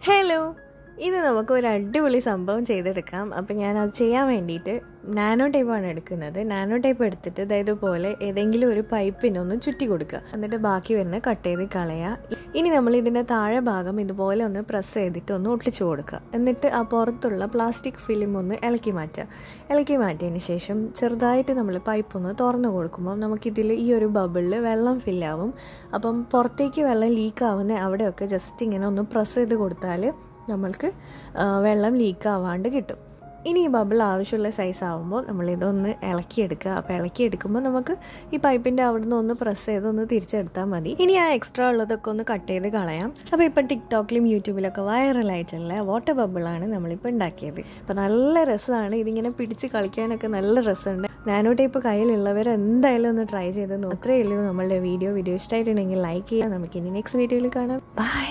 Hello. ഇന്ന് നമുക്ക് ഒരു അടിപൊളി സംഭവം ചെയ്തെടുക്കാം. അപ്പം ഞാൻ അത് ചെയ്യാൻ വേണ്ടിയിട്ട് നാനോ ടൈപ്പാണ് എടുക്കുന്നത്. നാനോ ടൈപ്പ് എടുത്തിട്ട് അതായത് പോലെ ഏതെങ്കിലും ഒരു പൈപ്പിനൊന്ന് ചുറ്റി കൊടുക്കുക. എന്നിട്ട് ബാക്കി വരുന്ന കട്ട് ചെയ്ത് കളയുക ഇനി നമ്മൾ ഇതിന്റെ താഴെ ഭാഗം ഇതുപോലെ ഒന്ന് പ്രസ് ചെയ്തിട്ട് ഒന്ന് ഒട്ടിച്ചു കൊടുക്കുക. എന്നിട്ട് ആ പുറത്തുള്ള പ്ലാസ്റ്റിക് ഫിലിം ഒന്ന് ഇളക്കി മാറ്റുക. ഇളക്കി മാറ്റിയതിന് ശേഷം ചെറുതായിട്ട് നമ്മൾ പൈപ്പ് ഒന്ന് തുറന്നു കൊടുക്കുമ്പോൾ നമുക്കിതിൽ ഈ ഒരു ബബിളിൽ വെള്ളം ഫില്ലാവും അപ്പം പുറത്തേക്ക് വെള്ളം ലീക്ക് ആവുന്ന അവിടെയൊക്കെ ജസ്റ്റ് ഇങ്ങനെ ഒന്ന് പ്രസ് ചെയ്ത് കൊടുത്താൽ നമ്മൾക്ക് വെള്ളം ലീക്ക് ആവാണ്ട് കിട്ടും. ഇനി ഈ ബബിൾ ആവശ്യമുള്ള സൈസ് ആകുമ്പോൾ നമ്മൾ ഇതൊന്ന് ഇളക്കിയെടുക്കുക. അപ്പോൾ ഇളക്കിയെടുക്കുമ്പോൾ നമുക്ക് ഈ പൈപ്പിന്റെ അവിടെ നിന്ന് ഒന്ന് പ്രസ് ചെയ്ത് ഒന്ന് തിരിച്ചെടുത്താൽ മതി. ഇനി ആ എക്സ്ട്രാ ഉള്ളതൊക്കെ ഒന്ന് കട്ട് ചെയ്ത് കളയാം. അപ്പോൾ ഇപ്പം ടിക്ടോക്കിലും യൂട്യൂബിലൊക്കെ വൈറലായിട്ടുള്ള വാട്ടർ ബബിളാണ് നമ്മളിപ്പോൾ ഉണ്ടാക്കിയത്. അപ്പോൾ നല്ല രസമാണ്. ഇതിങ്ങനെ പിടിച്ച് കളിക്കാനൊക്കെ നല്ല രസമുണ്ട്. നാനോ ടൈപ്പ് കയ്യിലുള്ളവർ എന്തായാലും ഒന്ന് ട്രൈ ചെയ്ത് നോക്കത്രേ ഉള്ളൂ നമ്മളുടെ വീഡിയോ വീഡിയോ ഇഷ്ടമായിട്ടുണ്ടെങ്കിൽ ലൈക്ക് ചെയ്യുക. നമുക്കിനി നെക്സ്റ്റ് വീഡിയോയിൽ കാണാം. ബൈ